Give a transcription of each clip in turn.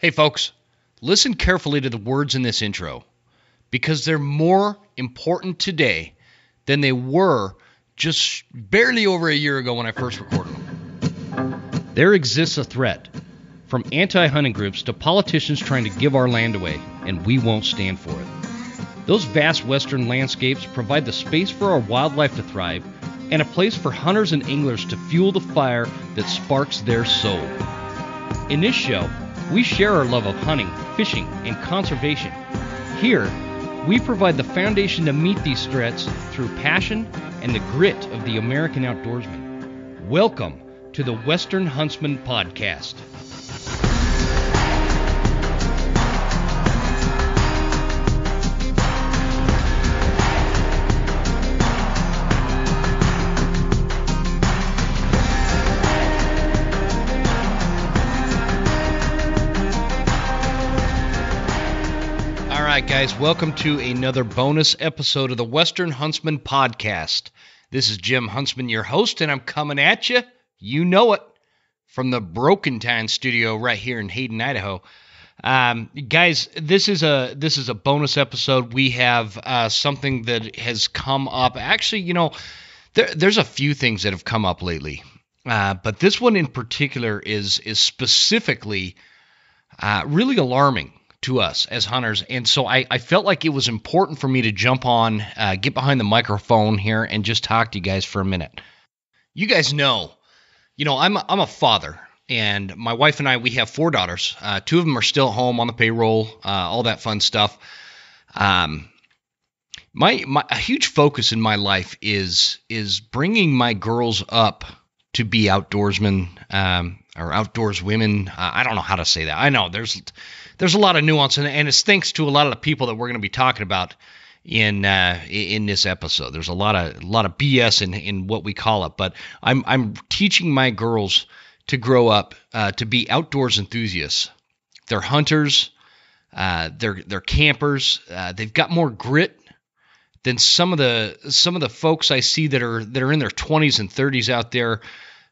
Hey, folks, listen carefully to the words in this intro because they're more important today than they were just barely over a year ago when I first recorded them. There exists a threat from anti hunting groups to politicians trying to give our land away, and we won't stand for it. Those vast western landscapes provide the space for our wildlife to thrive and a place for hunters and anglers to fuel the fire that sparks their soul. In this show, we share our love of hunting, fishing, and conservation. Here, we provide the foundation to meet these threats through passion and the grit of the American outdoorsman. Welcome to the Western Huntsman Podcast. Right, guys, welcome to another bonus episode of the Western Huntsman Podcast. This is Jim Huntsman, your host, and I'm coming at you. You know it from the Broken Time studio right here in Hayden, Idaho. Um, guys, this is a this is a bonus episode. We have uh, something that has come up. Actually, you know, there, there's a few things that have come up lately, uh, but this one in particular is is specifically uh, really alarming to us as hunters. And so I, I felt like it was important for me to jump on, uh, get behind the microphone here, and just talk to you guys for a minute. You guys know, you know, I'm a, I'm a father, and my wife and I we have four daughters. Uh, two of them are still home on the payroll, uh, all that fun stuff. Um, my my a huge focus in my life is is bringing my girls up to be outdoorsmen um, or outdoors women. Uh, I don't know how to say that. I know there's there's a lot of nuance, and, and it's thanks to a lot of the people that we're going to be talking about in uh, in this episode. There's a lot of a lot of BS in in what we call it, but I'm I'm teaching my girls to grow up uh, to be outdoors enthusiasts. They're hunters. Uh, they're they're campers. Uh, they've got more grit than some of the some of the folks I see that are that are in their 20s and 30s out there.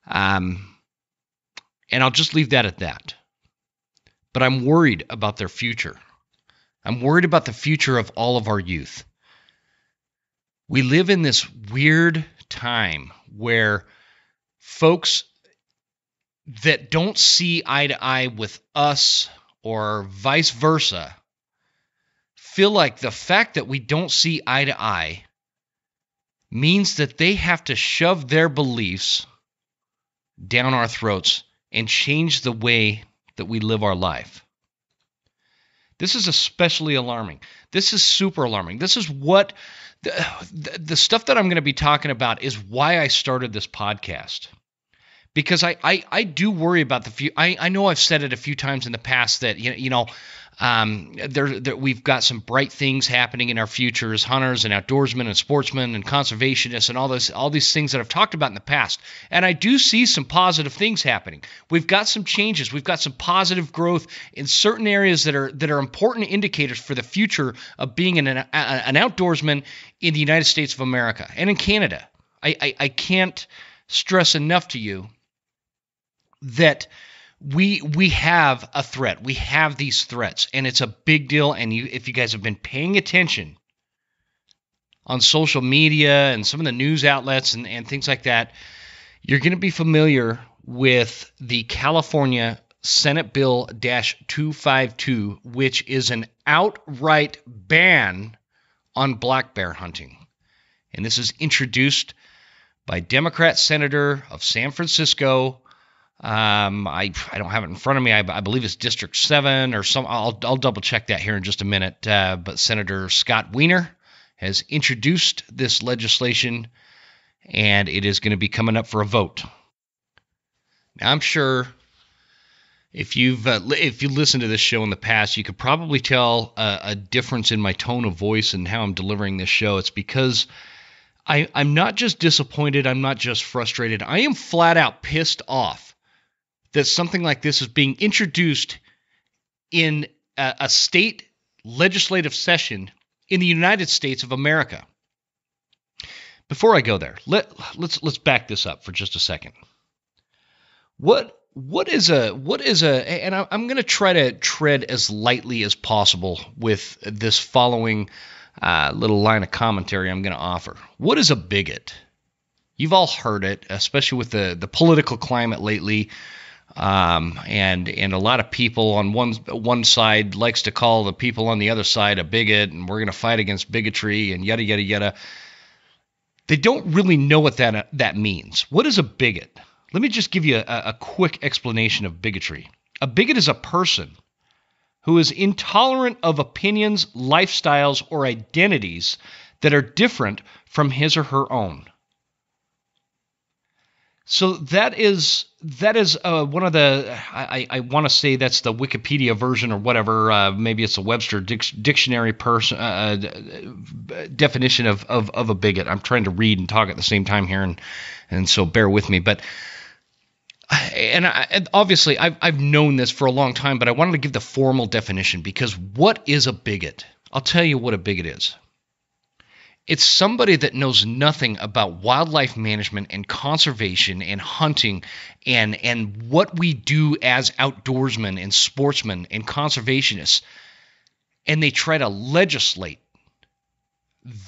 Um, and I'll just leave that at that but I'm worried about their future. I'm worried about the future of all of our youth. We live in this weird time where folks that don't see eye to eye with us or vice versa feel like the fact that we don't see eye to eye means that they have to shove their beliefs down our throats and change the way that we live our life. This is especially alarming. This is super alarming. This is what the, the, the stuff that I'm going to be talking about is why I started this podcast. Because I, I, I do worry about the few. I, I know I've said it a few times in the past that you know, you know um, there, there, we've got some bright things happening in our future as hunters and outdoorsmen and sportsmen and conservationists and all this, all these things that I've talked about in the past. And I do see some positive things happening. We've got some changes. We've got some positive growth in certain areas that are that are important indicators for the future of being an, an outdoorsman in the United States of America and in Canada. I, I, I can't stress enough to you that we we have a threat. We have these threats, and it's a big deal. And you, if you guys have been paying attention on social media and some of the news outlets and, and things like that, you're going to be familiar with the California Senate Bill 252, which is an outright ban on black bear hunting. And this is introduced by Democrat Senator of San Francisco, um, I I don't have it in front of me. I, I believe it's District Seven or some. I'll I'll double check that here in just a minute. Uh, but Senator Scott Wiener has introduced this legislation, and it is going to be coming up for a vote. Now I'm sure if you've uh, if you listened to this show in the past, you could probably tell a, a difference in my tone of voice and how I'm delivering this show. It's because I, I'm not just disappointed. I'm not just frustrated. I am flat out pissed off that something like this is being introduced in a, a state legislative session in the United States of America. Before I go there, let let's let's back this up for just a second. What what is a what is a and I'm going to try to tread as lightly as possible with this following uh, little line of commentary I'm going to offer. What is a bigot? You've all heard it, especially with the the political climate lately. Um, and and a lot of people on one one side likes to call the people on the other side a bigot, and we're going to fight against bigotry and yada yada yada. They don't really know what that that means. What is a bigot? Let me just give you a, a quick explanation of bigotry. A bigot is a person who is intolerant of opinions, lifestyles, or identities that are different from his or her own. So that is that is uh, one of the I, I want to say that's the Wikipedia version or whatever. Uh, maybe it's a Webster dictionary person uh, uh, definition of, of of a bigot. I'm trying to read and talk at the same time here, and and so bear with me. But and, I, and obviously I've I've known this for a long time, but I wanted to give the formal definition because what is a bigot? I'll tell you what a bigot is. It's somebody that knows nothing about wildlife management and conservation and hunting and and what we do as outdoorsmen and sportsmen and conservationists. And they try to legislate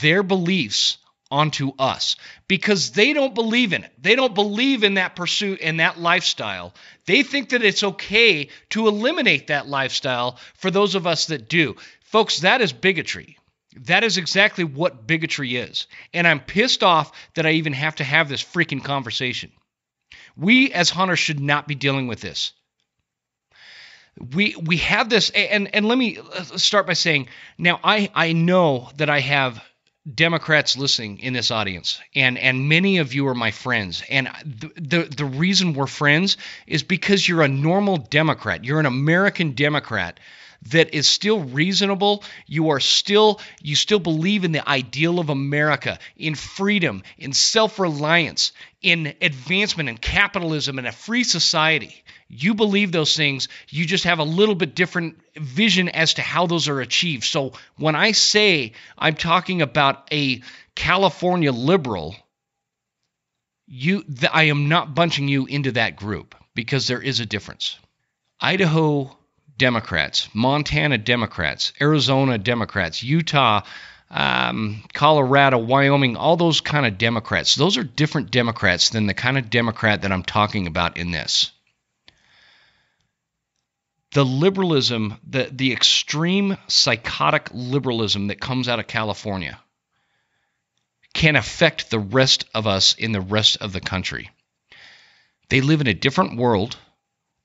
their beliefs onto us because they don't believe in it. They don't believe in that pursuit and that lifestyle. They think that it's okay to eliminate that lifestyle for those of us that do. Folks, that is bigotry. That is exactly what bigotry is. And I'm pissed off that I even have to have this freaking conversation. We as hunters should not be dealing with this. We we have this and and let me start by saying now I I know that I have Democrats listening in this audience, and and many of you are my friends. And the, the the reason we're friends is because you're a normal Democrat. You're an American Democrat that is still reasonable. You are still you still believe in the ideal of America, in freedom, in self-reliance, in advancement and capitalism and a free society. You believe those things, you just have a little bit different vision as to how those are achieved. So when I say I'm talking about a California liberal, you I am not bunching you into that group because there is a difference. Idaho Democrats, Montana Democrats, Arizona Democrats, Utah, um, Colorado, Wyoming, all those kind of Democrats. Those are different Democrats than the kind of Democrat that I'm talking about in this. The liberalism, the, the extreme psychotic liberalism that comes out of California can affect the rest of us in the rest of the country. They live in a different world.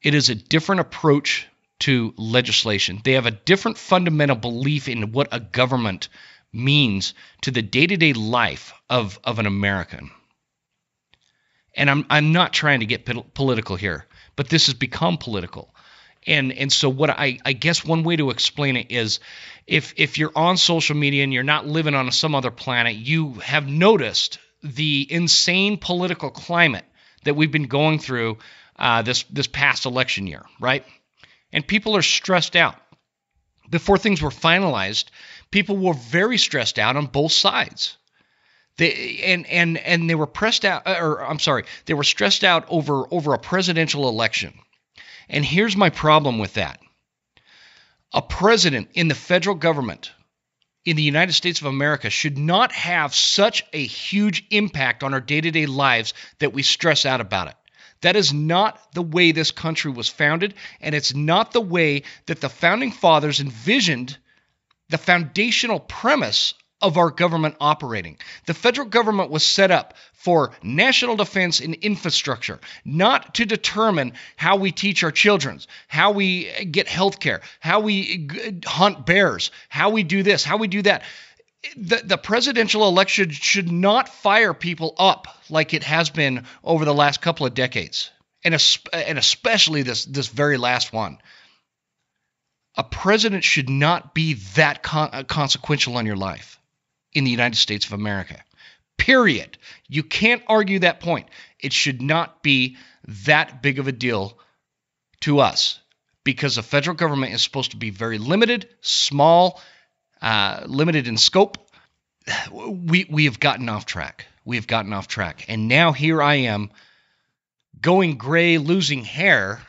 It is a different approach to legislation. They have a different fundamental belief in what a government means to the day-to-day life of, of an American. And I'm I'm not trying to get political here, but this has become political. And and so what I, I guess one way to explain it is if if you're on social media and you're not living on some other planet, you have noticed the insane political climate that we've been going through uh, this this past election year, right? And people are stressed out. Before things were finalized, people were very stressed out on both sides. They and and and they were pressed out uh, or I'm sorry, they were stressed out over over a presidential election. And here's my problem with that. A president in the federal government in the United States of America should not have such a huge impact on our day-to-day lives that we stress out about it. That is not the way this country was founded, and it's not the way that the founding fathers envisioned the foundational premise of our government operating. The federal government was set up for national defense and infrastructure, not to determine how we teach our children, how we get health care, how we hunt bears, how we do this, how we do that the, the presidential election should not fire people up like it has been over the last couple of decades, and, and especially this, this very last one. A president should not be that con- uh, consequential on your life in the United States of America. Period. You can't argue that point. It should not be that big of a deal to us because the federal government is supposed to be very limited, small, uh, limited in scope, we we have gotten off track. We have gotten off track, and now here I am going gray, losing hair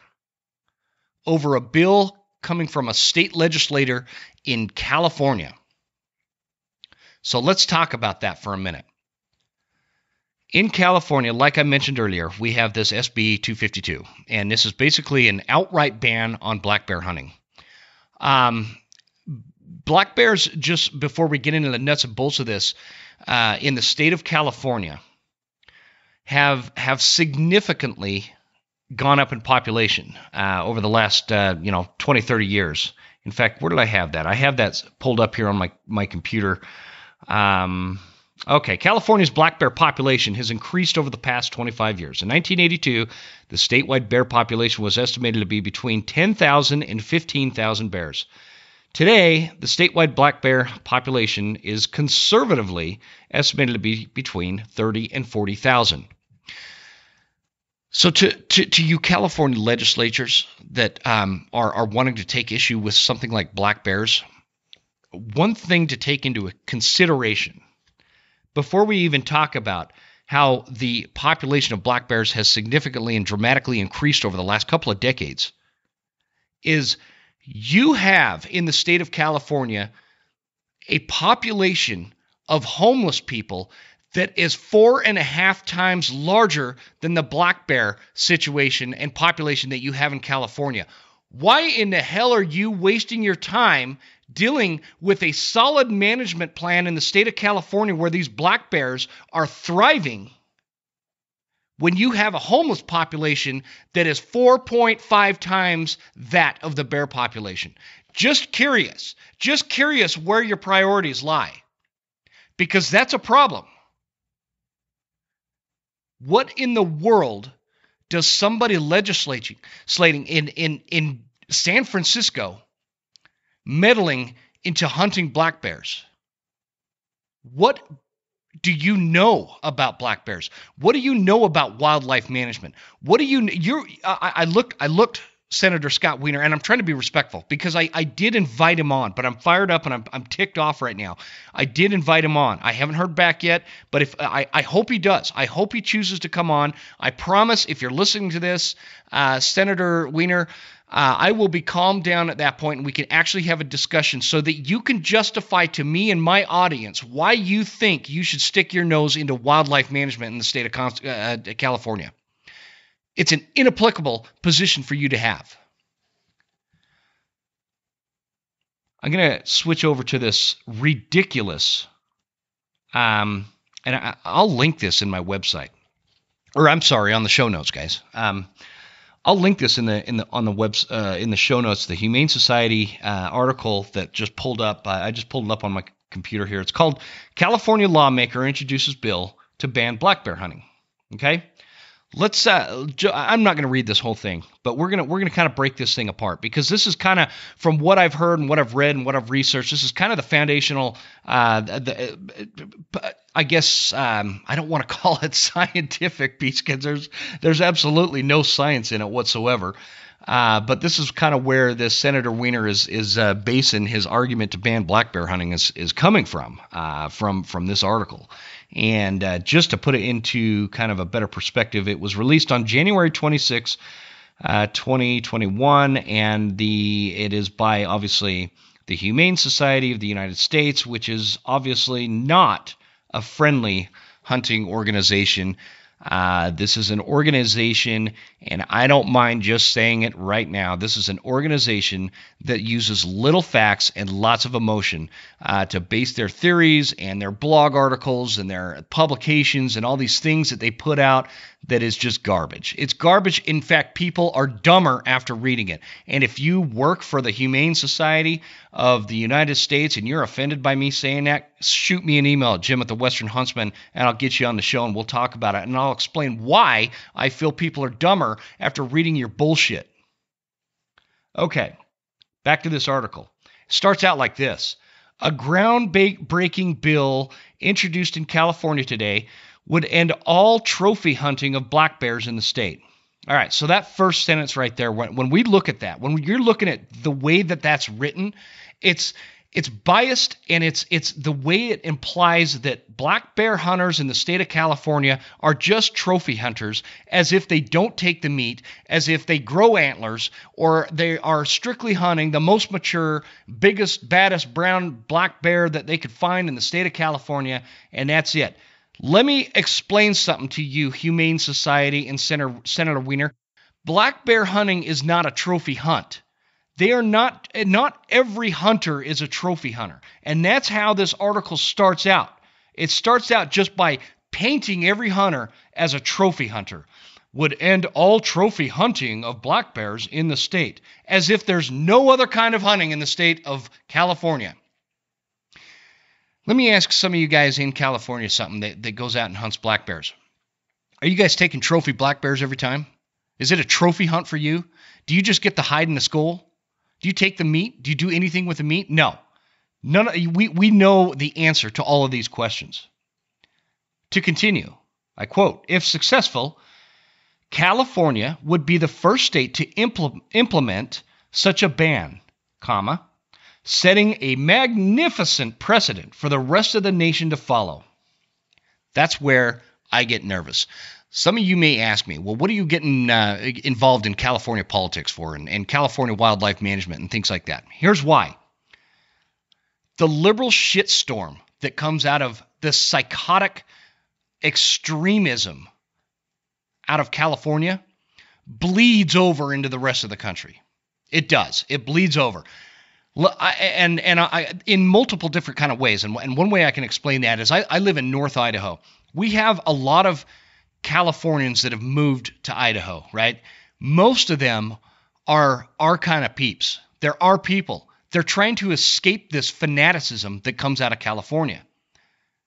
over a bill coming from a state legislator in California. So let's talk about that for a minute. In California, like I mentioned earlier, we have this SB 252, and this is basically an outright ban on black bear hunting. Um, black bears, just before we get into the nuts and bolts of this, uh, in the state of California, have have significantly gone up in population uh, over the last uh, you know 20 30 years. In fact where did i have that? I have that pulled up here on my my computer. Um, okay california's black bear population has increased over the past 25 years. In 1982 the statewide bear population was estimated to be between 10,000 and 15,000 bears Today, the statewide black bear population is conservatively estimated to be between 30 and 40,000. So, to, to, to you California legislatures that um, are, are wanting to take issue with something like black bears, one thing to take into consideration before we even talk about how the population of black bears has significantly and dramatically increased over the last couple of decades is you have in the state of California a population of homeless people that is four and a half times larger than the black bear situation and population that you have in California. Why in the hell are you wasting your time dealing with a solid management plan in the state of California where these black bears are thriving when you have a homeless population that is 4.5 times that of the bear population? Just curious, just curious where your priorities lie because that's a problem. What in the world does somebody legislating slating in in in San Francisco meddling into hunting black bears? What do you know about black bears? What do you know about wildlife management? What do you you I, I looked I looked Senator Scott Wiener, and I'm trying to be respectful because I, I did invite him on, but I'm fired up and I'm, I'm ticked off right now. I did invite him on. I haven't heard back yet, but if I, I hope he does. I hope he chooses to come on. I promise if you're listening to this, uh, Senator Wiener, uh, I will be calmed down at that point and we can actually have a discussion so that you can justify to me and my audience why you think you should stick your nose into wildlife management in the state of uh, California. It's an inapplicable position for you to have. I'm going to switch over to this ridiculous, um, and I, will link this in my website, or I'm sorry, on the show notes, guys. Um, I'll link this in the in the on the web uh, in the show notes. The Humane Society uh, article that just pulled up. I just pulled it up on my computer here. It's called "California Lawmaker Introduces Bill to Ban Black Bear Hunting." Okay, let's uh, i'm not going to read this whole thing but we're going to we're going to kind of break this thing apart because this is kind of from what i've heard and what i've read and what i've researched this is kind of the foundational uh, the, uh, i guess um, i don't want to call it scientific because there's there's absolutely no science in it whatsoever uh, but this is kind of where this Senator Wiener is is uh, basing his argument to ban black bear hunting is is coming from uh, from from this article. And uh, just to put it into kind of a better perspective, it was released on January 26, uh, 2021, and the it is by obviously the Humane Society of the United States, which is obviously not a friendly hunting organization. Uh, this is an organization, and I don't mind just saying it right now. This is an organization that uses little facts and lots of emotion uh, to base their theories and their blog articles and their publications and all these things that they put out that is just garbage. It's garbage. In fact, people are dumber after reading it. And if you work for the Humane Society of the United States and you're offended by me saying that, shoot me an email at jim at the Western Huntsman and I'll get you on the show and we'll talk about it. And I'll explain why I feel people are dumber after reading your bullshit. Okay, back to this article. It starts out like this. A groundbreaking bill introduced in California today would end all trophy hunting of black bears in the state. All right, so that first sentence right there, when, when we look at that, when you're looking at the way that that's written, it's it's biased and it's it's the way it implies that black bear hunters in the state of California are just trophy hunters as if they don't take the meat as if they grow antlers or they are strictly hunting the most mature biggest baddest brown black bear that they could find in the state of California and that's it. Let me explain something to you humane society and Senator Senator Wiener black bear hunting is not a trophy hunt they are not not every hunter is a trophy hunter. And that's how this article starts out. It starts out just by painting every hunter as a trophy hunter. Would end all trophy hunting of black bears in the state, as if there's no other kind of hunting in the state of California. Let me ask some of you guys in California something that, that goes out and hunts black bears. Are you guys taking trophy black bears every time? Is it a trophy hunt for you? Do you just get the hide and the skull? Do you take the meat? Do you do anything with the meat? No. None. Of, we we know the answer to all of these questions. To continue, I quote: If successful, California would be the first state to impl- implement such a ban, comma, setting a magnificent precedent for the rest of the nation to follow. That's where I get nervous. Some of you may ask me, well, what are you getting uh, involved in California politics for and, and California wildlife management and things like that? Here's why the liberal shitstorm that comes out of the psychotic extremism out of California bleeds over into the rest of the country. It does. It bleeds over. And and I, in multiple different kind of ways. And, and one way I can explain that is I, I live in North Idaho. We have a lot of Californians that have moved to Idaho, right? Most of them are our kind of peeps. They're our people. They're trying to escape this fanaticism that comes out of California.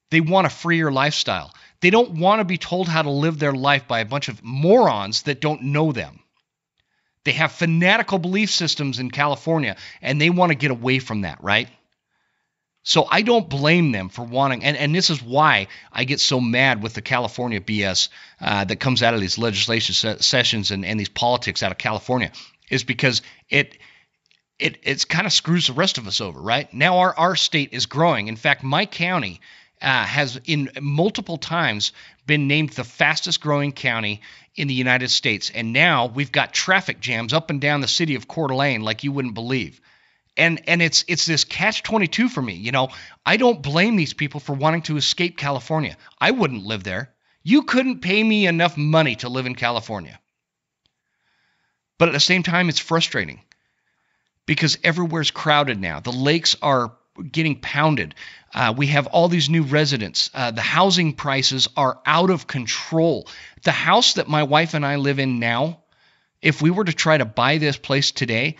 They want a freer lifestyle. They don't want to be told how to live their life by a bunch of morons that don't know them. They have fanatical belief systems in California and they want to get away from that, right? So I don't blame them for wanting, and, and this is why I get so mad with the California BS uh, that comes out of these legislation se- sessions and, and these politics out of California, is because it it it's kind of screws the rest of us over, right? Now our our state is growing. In fact, my county uh, has in multiple times been named the fastest growing county in the United States, and now we've got traffic jams up and down the city of Coeur d'Alene like you wouldn't believe and and it's it's this catch 22 for me you know? I don't blame these people for wanting to escape california. I wouldn't live there. You couldn't pay me enough money to live in california. But at the same time it's frustrating because everywhere's crowded now. The lakes are getting pounded. Uh, we have all these new residents. Uh, the housing prices are out of control. The house that my wife and i live in now if we were to try to buy this place today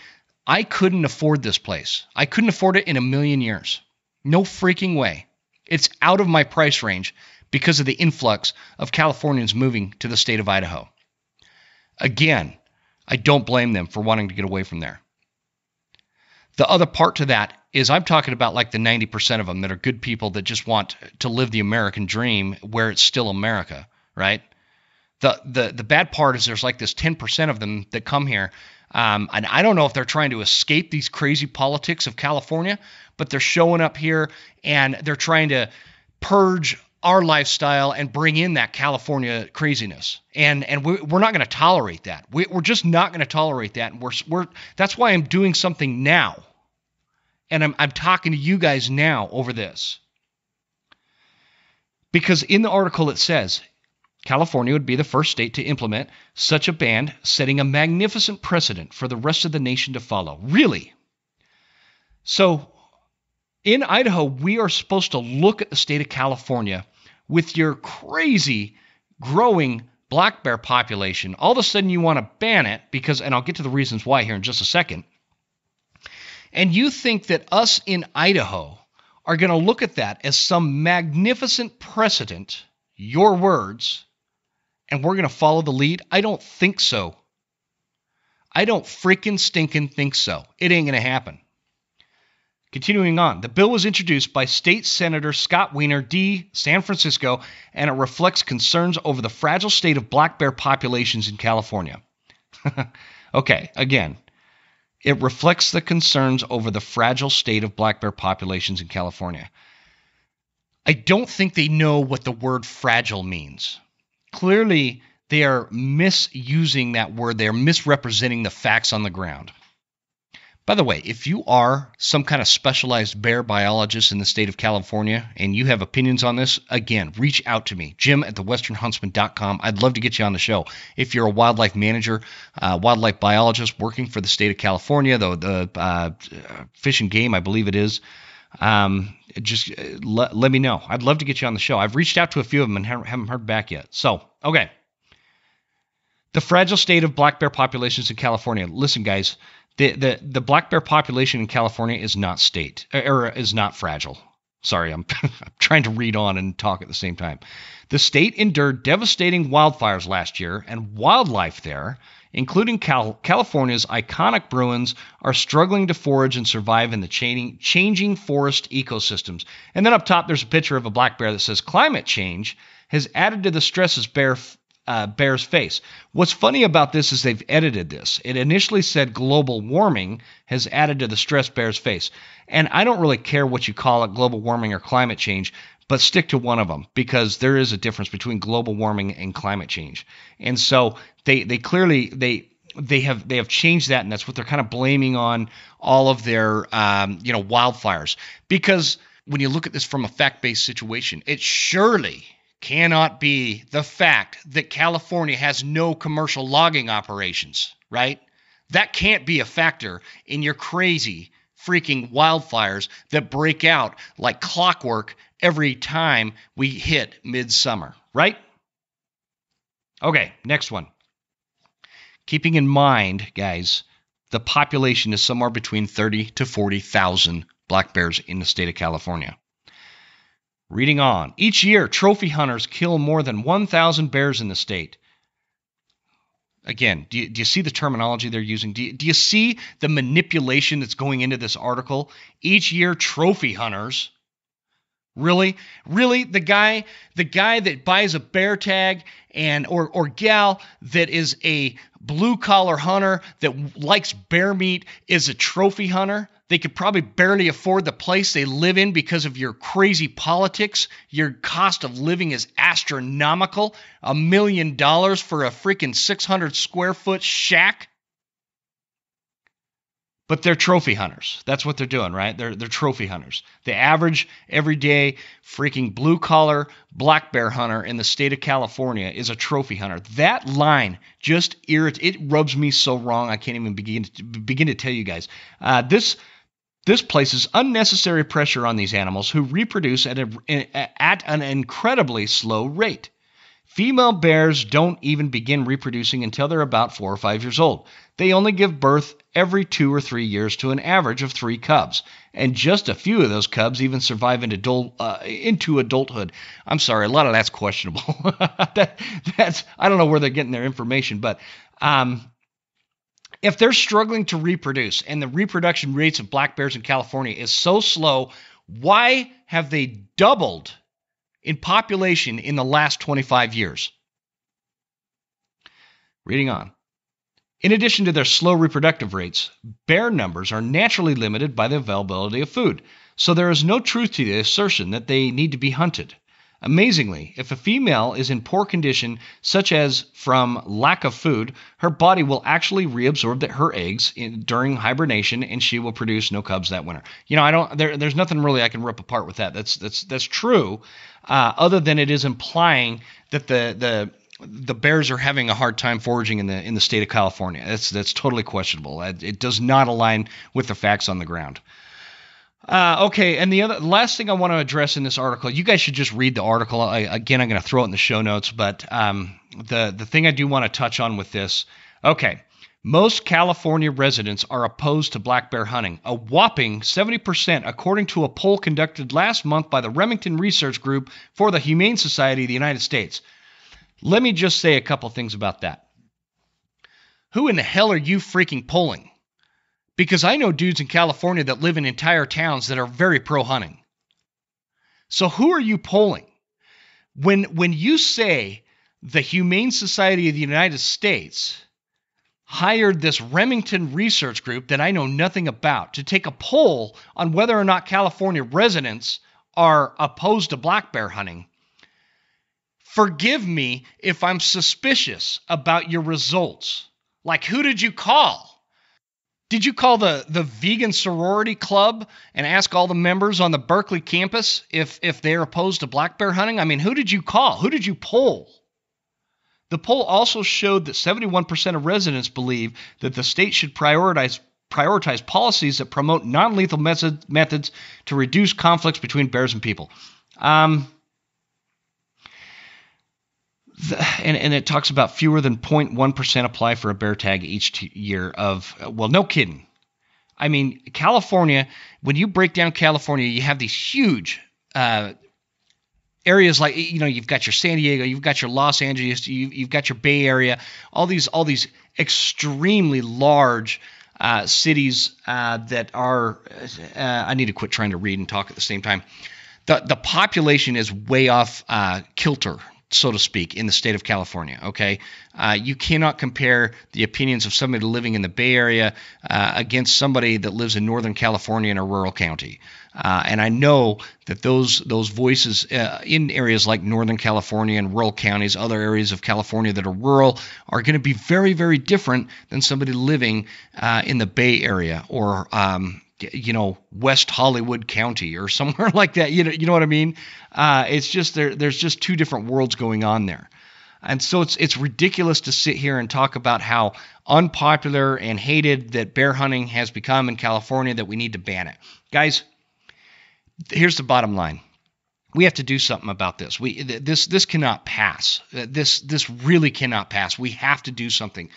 I couldn't afford this place. I couldn't afford it in a million years. No freaking way. It's out of my price range because of the influx of Californians moving to the state of Idaho. Again, I don't blame them for wanting to get away from there. The other part to that is I'm talking about like the 90% of them that are good people that just want to live the American dream where it's still America, right? The the the bad part is there's like this 10% of them that come here um, and I don't know if they're trying to escape these crazy politics of California, but they're showing up here and they're trying to purge our lifestyle and bring in that California craziness. And and we, we're not going to tolerate that. We, we're just not going to tolerate that. And we're we're that's why I'm doing something now. And I'm I'm talking to you guys now over this. Because in the article it says California would be the first state to implement such a ban, setting a magnificent precedent for the rest of the nation to follow. Really? So, in Idaho, we are supposed to look at the state of California with your crazy growing black bear population. All of a sudden, you want to ban it because, and I'll get to the reasons why here in just a second. And you think that us in Idaho are going to look at that as some magnificent precedent, your words, and we're going to follow the lead? I don't think so. I don't freaking stinking think so. It ain't going to happen. Continuing on, the bill was introduced by State Senator Scott Wiener, D. San Francisco, and it reflects concerns over the fragile state of black bear populations in California. okay, again, It reflects the concerns over the fragile state of black bear populations in California. I don't think they know what the word fragile means. Clearly, they are misusing that word, they are misrepresenting the facts on the ground. By the way, if you are some kind of specialized bear biologist in the state of California and you have opinions on this, again, reach out to me, jim at thewesternhuntsman.com. I'd love to get you on the show. If you're a wildlife manager, uh, wildlife biologist working for the state of California, the, the uh, fish and game, I believe it is, um, just uh, let, let me know. I'd love to get you on the show. I've reached out to a few of them and haven't heard back yet. So, okay. The fragile state of black bear populations in California. Listen, guys, the, the, the black bear population in California is not state or is not fragile. Sorry, I'm, I'm trying to read on and talk at the same time. The state endured devastating wildfires last year, and wildlife there, including Cal- California's iconic Bruins, are struggling to forage and survive in the changing, changing forest ecosystems. And then up top, there's a picture of a black bear that says climate change has added to the stresses bear uh, Bear's face. What's funny about this is they've edited this. It initially said global warming has added to the stress Bear's face. And I don't really care what you call it, global warming or climate change, but stick to one of them because there is a difference between global warming and climate change. And so they they clearly they they have they have changed that, and that's what they're kind of blaming on all of their um, you know wildfires. Because when you look at this from a fact-based situation, it surely cannot be the fact that California has no commercial logging operations, right? That can't be a factor in your crazy freaking wildfires that break out like clockwork every time we hit midsummer, right? Okay, next one. Keeping in mind, guys, the population is somewhere between 30 to 40,000 black bears in the state of California. Reading on. Each year, trophy hunters kill more than 1,000 bears in the state. Again, do you, do you see the terminology they're using? Do you, do you see the manipulation that's going into this article? Each year, trophy hunters. Really? Really? The guy, the guy that buys a bear tag and or or gal that is a blue collar hunter that likes bear meat is a trophy hunter? They could probably barely afford the place they live in because of your crazy politics. Your cost of living is astronomical. A million dollars for a freaking 600 square foot shack. But they're trophy hunters. That's what they're doing, right? They're, they're trophy hunters. The average, everyday, freaking blue collar black bear hunter in the state of California is a trophy hunter. That line just irritates, it rubs me so wrong. I can't even begin to, begin to tell you guys. Uh, this this places unnecessary pressure on these animals who reproduce at, a, at an incredibly slow rate. Female bears don't even begin reproducing until they're about four or five years old. They only give birth every two or three years to an average of three cubs, and just a few of those cubs even survive into, adult, uh, into adulthood. I'm sorry, a lot of that's questionable. that, that's I don't know where they're getting their information, but um, if they're struggling to reproduce and the reproduction rates of black bears in California is so slow, why have they doubled in population in the last 25 years? Reading on. In addition to their slow reproductive rates, bear numbers are naturally limited by the availability of food, so there is no truth to the assertion that they need to be hunted. Amazingly, if a female is in poor condition, such as from lack of food, her body will actually reabsorb her eggs in, during hibernation, and she will produce no cubs that winter. You know, I don't. There, there's nothing really I can rip apart with that. That's that's that's true, uh, other than it is implying that the the the bears are having a hard time foraging in the in the state of California. That's that's totally questionable. It does not align with the facts on the ground. Uh, okay, and the other last thing I want to address in this article, you guys should just read the article. I, again, I'm going to throw it in the show notes, but um, the the thing I do want to touch on with this, okay, most California residents are opposed to black bear hunting, a whopping 70%, according to a poll conducted last month by the Remington Research Group for the Humane Society of the United States. Let me just say a couple things about that. Who in the hell are you freaking polling? Because I know dudes in California that live in entire towns that are very pro hunting. So who are you polling? When when you say the Humane Society of the United States hired this Remington research group that I know nothing about to take a poll on whether or not California residents are opposed to black bear hunting. Forgive me if I'm suspicious about your results. Like, who did you call? Did you call the, the vegan sorority club and ask all the members on the Berkeley campus if, if they're opposed to black bear hunting? I mean, who did you call? Who did you poll? The poll also showed that 71% of residents believe that the state should prioritize prioritize policies that promote non-lethal method, methods to reduce conflicts between bears and people. Um, and, and, it talks about fewer than 0.1% apply for a bear tag each year of well no kidding i mean california when you break down california you have these huge uh, areas like you know you've got your San Diego, you've got your Los Angeles, you, have got your Bay Area, all these all these extremely large uh, cities uh, that are. Uh, I need to quit trying to read and talk at the same time. The the population is way off uh, kilter so to speak, in the state of California. Okay, uh, you cannot compare the opinions of somebody living in the Bay Area uh, against somebody that lives in Northern California in a rural county. Uh, and I know that those those voices uh, in areas like Northern California and rural counties, other areas of California that are rural, are going to be very, very different than somebody living uh, in the Bay Area or um, you know West Hollywood County or somewhere like that. You know, you know what I mean? Uh, it's just there. There's just two different worlds going on there, and so it's it's ridiculous to sit here and talk about how unpopular and hated that bear hunting has become in California. That we need to ban it, guys. Here's the bottom line. We have to do something about this. We this this cannot pass. This this really cannot pass. We have to do something.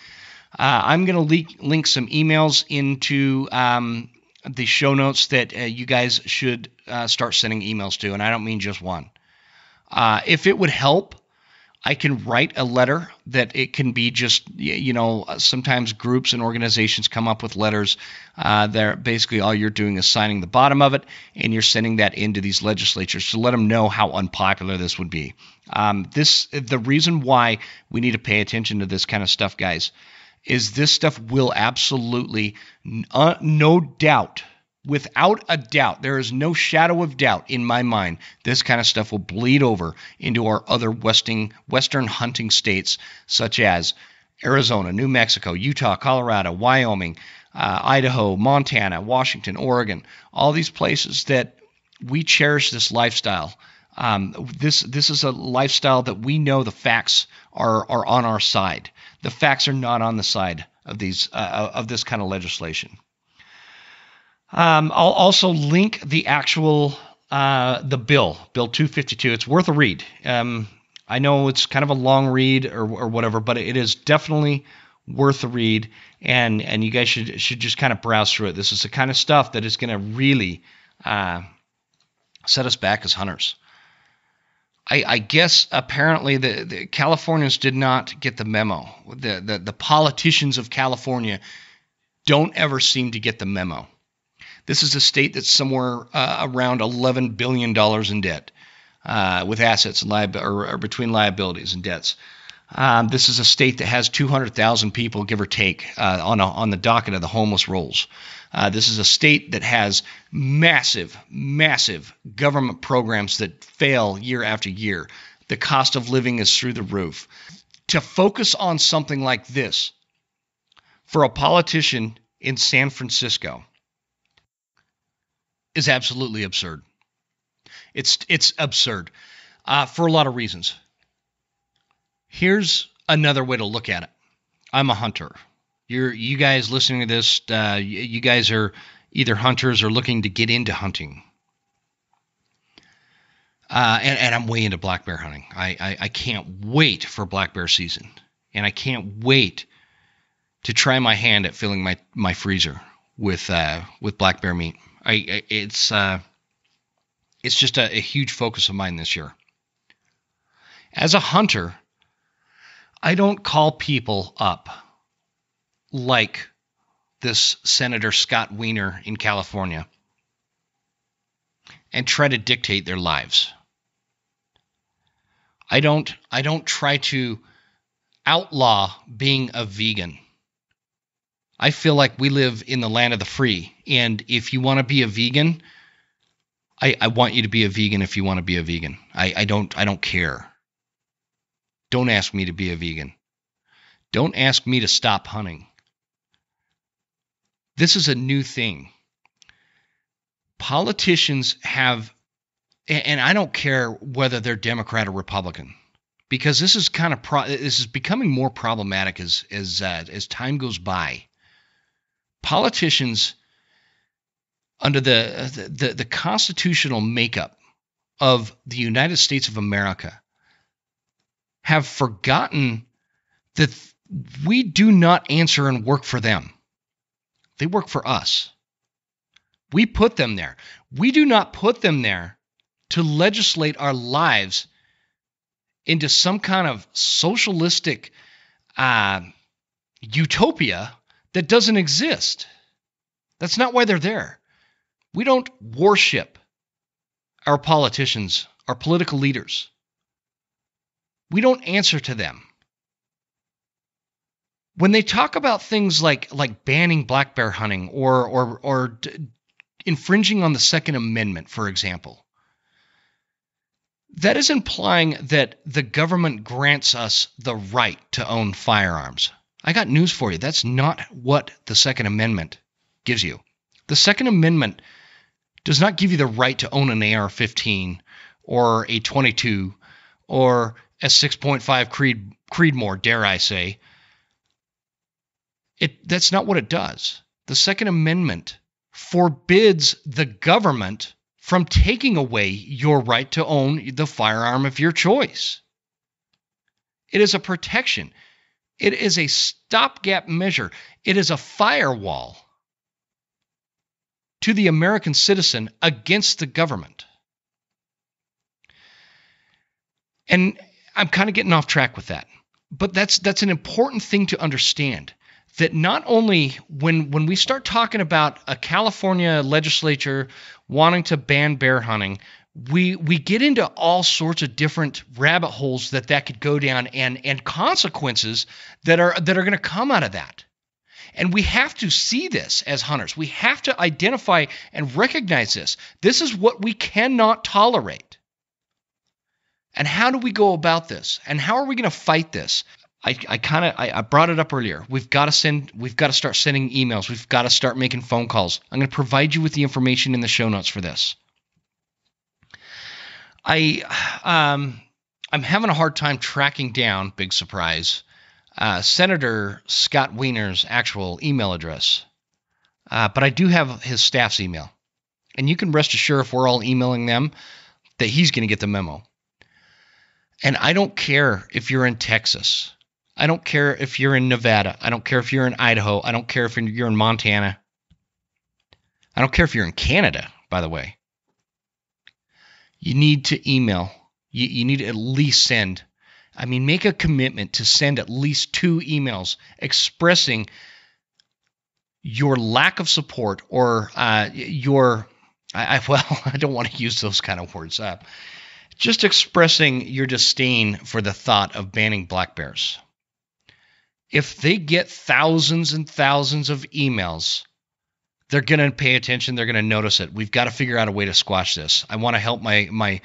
Uh, I'm going to link some emails into um, the show notes that uh, you guys should uh, start sending emails to, and I don't mean just one. Uh, if it would help, I can write a letter that it can be just, you know, sometimes groups and organizations come up with letters uh, basically all you're doing is signing the bottom of it and you're sending that into these legislatures to let them know how unpopular this would be. Um, this, the reason why we need to pay attention to this kind of stuff, guys, is this stuff will absolutely, uh, no doubt, without a doubt, there is no shadow of doubt in my mind, this kind of stuff will bleed over into our other western, western hunting states, such as Arizona, New Mexico, Utah, Colorado, Wyoming, uh, Idaho, Montana, Washington, Oregon, all these places that we cherish this lifestyle. Um, this this is a lifestyle that we know the facts are are on our side. The facts are not on the side of these uh, of this kind of legislation. Um, I'll also link the actual uh, the bill, Bill 252. It's worth a read. Um, I know it's kind of a long read or, or whatever, but it is definitely worth a read. And and you guys should should just kind of browse through it. This is the kind of stuff that is going to really uh, set us back as hunters. I, I, guess apparently the, the, Californians did not get the memo. The, the, the politicians of California don't ever seem to get the memo. This is a state that's somewhere uh, around $11 billion in debt uh, with assets and liab- or, or, between liabilities and debts. Um, this is a state that has 200,000 people, give or take, uh, on, a, on the docket of the homeless rolls. Uh, this is a state that has massive, massive government programs that fail year after year. The cost of living is through the roof. To focus on something like this for a politician in San Francisco is absolutely absurd. It's it's absurd uh, for a lot of reasons. Here's another way to look at it. I'm a hunter. You're you guys listening to this, uh, you guys are either hunters or looking to get into hunting. Uh, and, and, I'm way into black bear hunting. I, I, I can't wait for black bear season, and I can't wait to try my hand at filling my, my freezer with uh, with black bear meat. I, I it's uh, it's just a, a huge focus of mine this year. As a hunter, I don't call people up like this Senator Scott Wiener in California and try to dictate their lives. I don't I don't try to outlaw being a vegan I feel like we live in the land of the free. And if you want to be a vegan, I, I want you to be a vegan if you want to be a vegan. I, I don't I don't care. Don't ask me to be a vegan. Don't ask me to stop hunting. This is a new thing. Politicians have and I don't care whether they're Democrat or Republican because this is kind of pro- this is becoming more problematic as as uh, as time goes by. Politicians under the, the the constitutional makeup of the United States of America have forgotten that we do not answer and work for them. They work for us. We put them there. We do not put them there to legislate our lives into some kind of socialistic uh, utopia that doesn't exist. That's not why they're there. We don't worship our politicians, our political leaders. We don't answer to them. When they talk about things like like banning black bear hunting or or or d- infringing on the Second Amendment, for example, that is implying that the government grants us the right to own firearms. I got news for you. That's not what the Second Amendment gives you. The Second Amendment does not give you the right to own an AR 15 or a 22 or a 6.5 Creed, Creedmoor, dare I say. It, that's not what it does. The Second Amendment forbids the government from taking away your right to own the firearm of your choice. It is a protection. It is a stopgap measure. It is a firewall to the American citizen against the government. And I'm kind of getting off track with that. But that's that's an important thing to understand that not only when when we start talking about a California legislature wanting to ban bear hunting, we we get into all sorts of different rabbit holes that that could go down and and consequences that are that are going to come out of that. And we have to see this as hunters. We have to identify and recognize this. This is what we cannot tolerate. And how do we go about this? And how are we going to fight this? I, I kind of I, I, brought it up earlier. We've got to send we've got to start sending emails. We've got to start making phone calls. I'm going to provide you with the information in the show notes for this. I um I'm having a hard time tracking down, big surprise, uh, Senator Scott Wiener's actual email address. Uh, but I do have his staff's email. And you can rest assured if we're all emailing them that he's going to get the memo. And I don't care if you're in Texas. I don't care if you're in Nevada. I don't care if you're in Idaho. I don't care if you're in Montana. I don't care if you're in Canada, by the way. You need to email. You, you need to at least send. I mean, make a commitment to send at least two emails expressing your lack of support or uh, your, I, I, well, I don't want to use those kind of words. Uh, just expressing your disdain for the thought of banning black bears if they get thousands and thousands of emails, they're going to pay attention. They're going to notice it. We've got to figure out a way to squash this. I want to help my my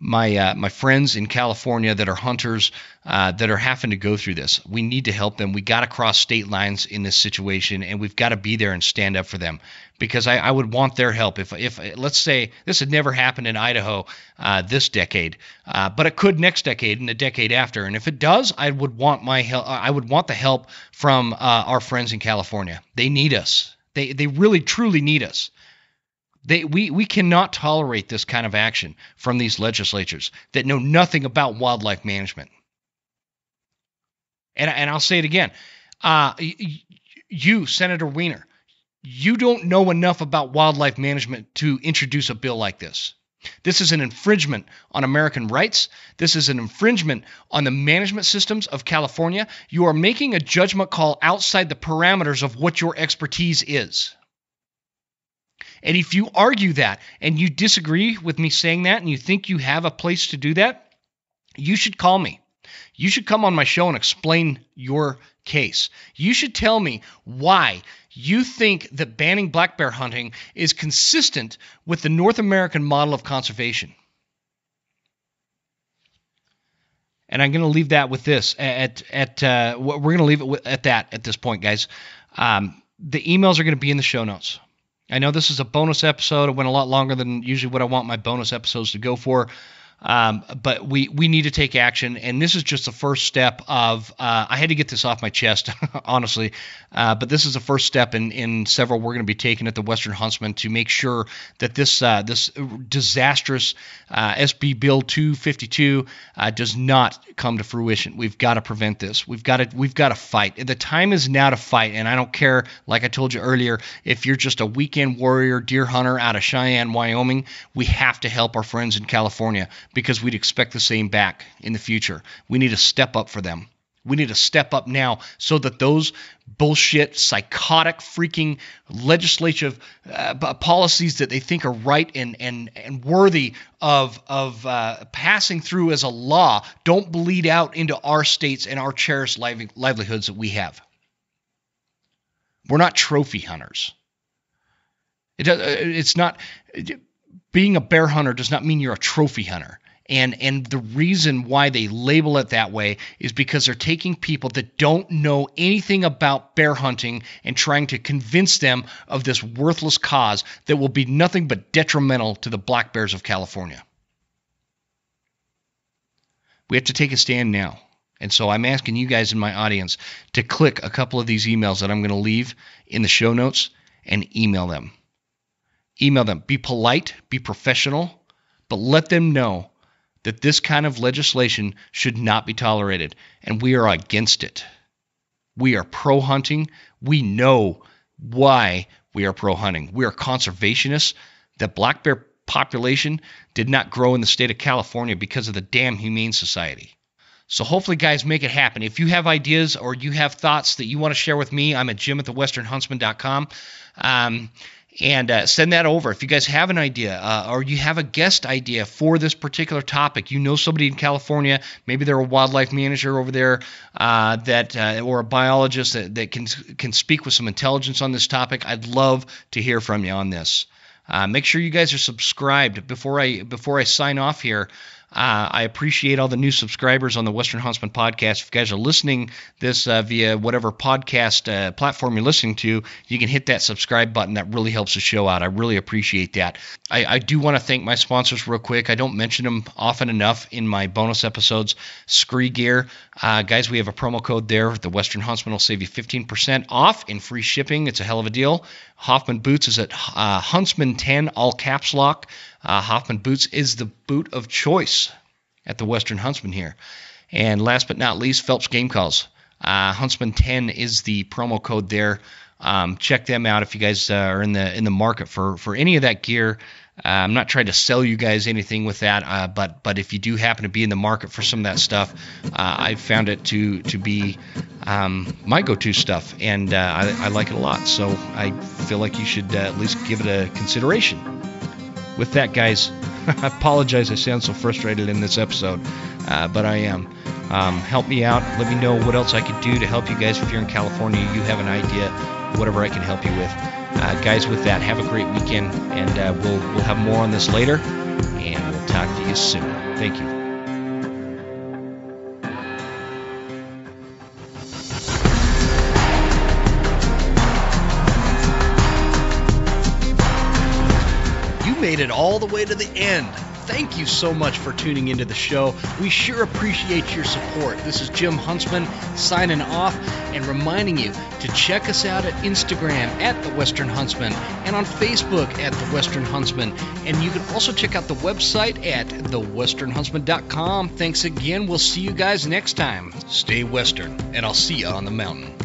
my uh, my friends in California that are hunters uh, that are having to go through this. We need to help them. We got to cross state lines in this situation, and we've got to be there and stand up for them because I, I would want their help. If if let's say this had never happened in Idaho uh, this decade, uh, but it could next decade and the decade after, and if it does, I would want my help. I would want the help from uh, our friends in California. They need us. They they really truly need us. They, we, we cannot tolerate this kind of action from these legislatures that know nothing about wildlife management. And, and I'll say it again. Uh, you, Senator Wiener, you don't know enough about wildlife management to introduce a bill like this. This is an infringement on American rights. This is an infringement on the management systems of California. You are making a judgment call outside the parameters of what your expertise is. And if you argue that and you disagree with me saying that and you think you have a place to do that, you should call me. You should come on my show and explain your case. You should tell me why you think that banning black bear hunting is consistent with the North American model of conservation. And I'm going to leave that with this. At at uh, we're going to leave it at that at this point, guys. Um, the emails are going to be in the show notes. I know this is a bonus episode. It went a lot longer than usually what I want my bonus episodes to go for. Um, but we we need to take action, and this is just the first step of. Uh, I had to get this off my chest, honestly, uh, but this is the first step in in several we're going to be taking at the Western Huntsman to make sure that this uh, this disastrous uh, SB Bill 252 uh, does not come to fruition. We've got to prevent this. We've got to we've got to fight. The time is now to fight, and I don't care. Like I told you earlier, if you're just a weekend warrior deer hunter out of Cheyenne, Wyoming, we have to help our friends in California because we'd expect the same back in the future. We need to step up for them. We need to step up now so that those bullshit, psychotic, freaking legislative uh, policies that they think are right and and and worthy of of uh, passing through as a law don't bleed out into our states and our cherished livelihoods that we have. We're not trophy hunters. It, uh, it's not being a bear hunter does not mean you're a trophy hunter. And and the reason why they label it that way is because they're taking people that don't know anything about bear hunting and trying to convince them of this worthless cause that will be nothing but detrimental to the black bears of California. We have to take a stand now. And so I'm asking you guys in my audience to click a couple of these emails that I'm going to leave in the show notes and email them. Email them. Be polite, be professional, but let them know that this kind of legislation should not be tolerated, and we are against it. We are pro hunting. We know why we are pro hunting. We are conservationists. The black bear population did not grow in the state of California because of the damn Humane Society. So hopefully, guys, make it happen. If you have ideas or you have thoughts that you want to share with me, I'm at jim at. Um, and uh, send that over. If you guys have an idea uh, or you have a guest idea for this particular topic, you know somebody in California, maybe they're a wildlife manager over there uh, that uh, or a biologist that, that can can speak with some intelligence on this topic. I'd love to hear from you on this. Uh, make sure you guys are subscribed before I before I sign off here. Uh, I appreciate all the new subscribers on the Western Huntsman podcast. If you guys are listening this uh, via whatever podcast uh, platform you're listening to, you can hit that subscribe button. That really helps the show out. I really appreciate that. I, I do want to thank my sponsors real quick. I don't mention them often enough in my bonus episodes. Scree Gear, uh, guys, we have a promo code there. The Western Huntsman will save you 15% off in free shipping. It's a hell of a deal. Hoffman Boots is at uh, Huntsman 10, all caps lock. Uh, Hoffman Boots is the boot of choice at the Western Huntsman here. And last but not least, Phelps Game Calls. Uh, Huntsman 10 is the promo code there. Um, check them out if you guys uh, are in the in the market for for any of that gear. Uh, I'm not trying to sell you guys anything with that, uh, but but if you do happen to be in the market for some of that stuff, uh, I found it to to be um, my go-to stuff, and uh, I, I, like it a lot. So I feel like you should at least give it a consideration with that, guys, I apologize I sound so frustrated in this episode, uh, but I am. Um, help me out. Let me know what else I could do to help you guys. If you're in California, you have an idea, whatever I can help you with. Uh, guys, with that, have a great weekend, and uh, we'll we'll have more on this later, and we'll talk to you soon. Thank you. Made it all the way to the end. Thank you so much for tuning into the show. We sure appreciate your support. This is Jim Huntsman signing off and reminding you to check us out at Instagram at The Western Huntsman and on Facebook at The Western Huntsman. And you can also check out the website at thewesternhuntsman.com. Thanks again. We'll see you guys next time. Stay Western, and I'll see you on the mountain.